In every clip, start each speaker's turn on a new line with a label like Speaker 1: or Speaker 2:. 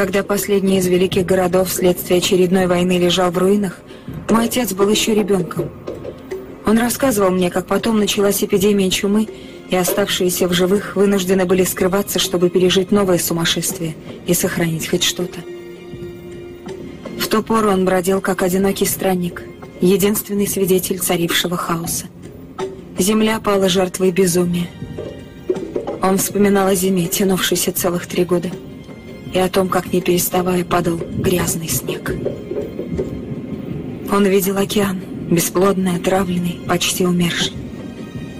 Speaker 1: Когда последний из великих городов вследствие очередной войны лежал в руинах, мой отец был еще ребенком. Он рассказывал мне, как потом началась эпидемия чумы, и оставшиеся в живых вынуждены были скрываться, чтобы пережить новое сумасшествие и сохранить хоть что-то. В ту пору он бродил как одинокий странник, единственный свидетель царившего хаоса. Земля пала жертвой безумия. Он вспоминал о зиме, тянувшейся целых три года, и о том, как не переставая падал грязный снег. Он видел океан, бесплодный, отравленный, почти умерший.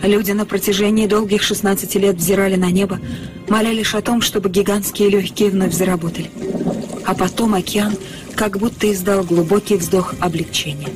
Speaker 1: Люди на протяжении долгих 16 лет взирали на небо, моля лишь о том, чтобы гигантские легкие вновь заработали. А потом океан как будто издал глубокий вздох облегчения.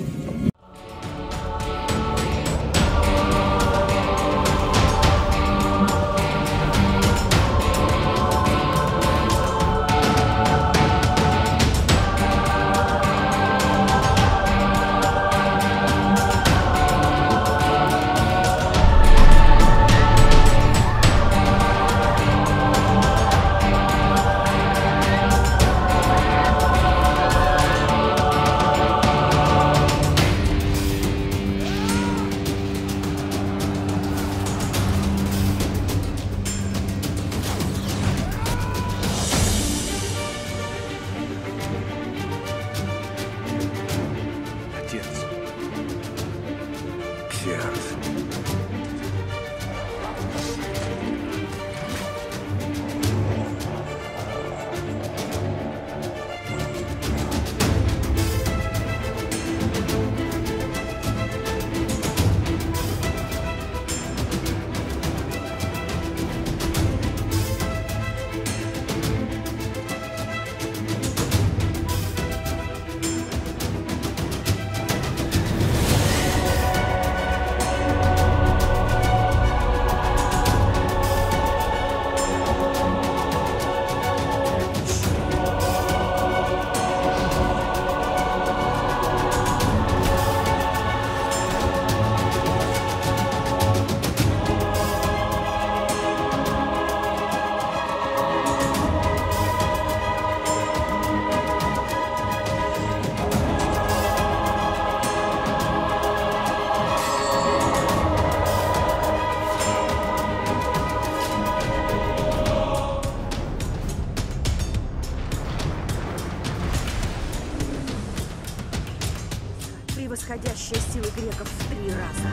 Speaker 2: Превосходящая силы греков в три раза.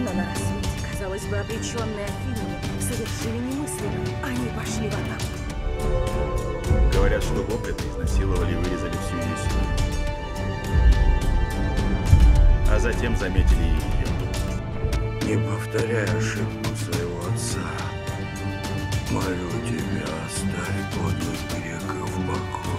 Speaker 2: Но на рассвете, казалось бы, обреченные Афиняне совершили немыслимое. Они пошли в атаку.
Speaker 3: Говорят, что гоблины изнасиловали и вырезали всю ее силу. А затем заметили ее.
Speaker 4: Не повторяй ошибку своего отца. Молю тебя, оставь подлых греков в покое.